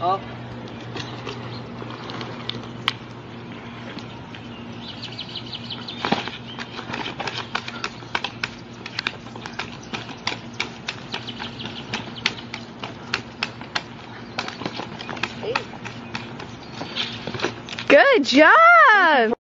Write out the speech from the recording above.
up. Good job!